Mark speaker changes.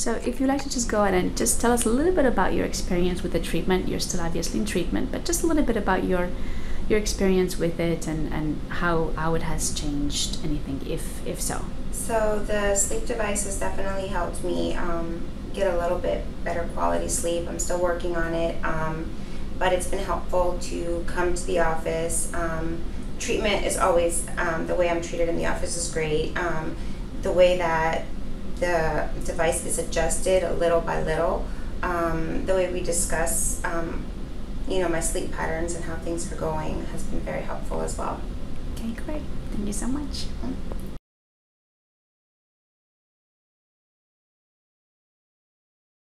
Speaker 1: So, if you'd like to just go ahead and just tell us a little bit about your experience with the treatment, you're still obviously in treatment, but just a little bit about your your experience with it and, and how, how it has changed anything, if if so.
Speaker 2: So the sleep device has definitely helped me um, get a little bit better quality sleep. I'm still working on it, um, but it's been helpful to come to the office. Um, treatment is always um, the way I'm treated in the office is great. Um, the way that the device is adjusted a little by little, um, the way we discuss, um, you know, my sleep patterns and how things are going has been very helpful as well.
Speaker 1: Okay, great. Thank you so much.